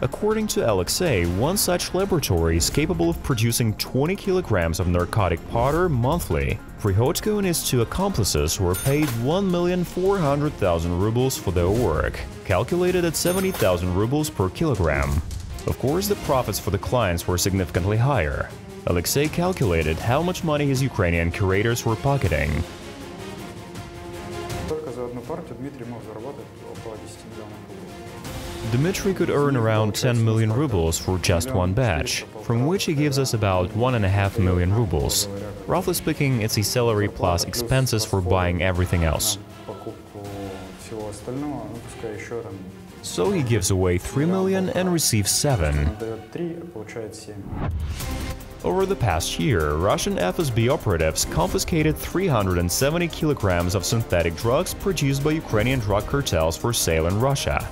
According to Alexei, one such laboratory is capable of producing 20 kilograms of narcotic powder monthly. Prihodko and his two accomplices were paid 1,400,000 rubles for their work, calculated at 70,000 rubles per kilogram. Of course, the profits for the clients were significantly higher. Alexei calculated how much money his Ukrainian curators were pocketing Только за одну партию Дмитрий мог заработать около 10 миллионов рублей. Dmitry could earn around 10 million rubles for just one batch, from which he gives us about 1.5 million rubles. Roughly speaking, it's a salary plus expenses for buying everything else. Покупку всего остального, ну пускай еще там So he gives away 3 million and receives 7. он дает 3, а получает 7. Over the past year, Russian FSB operatives confiscated 370 kilograms of synthetic drugs produced by Ukrainian drug cartels for sale in Russia.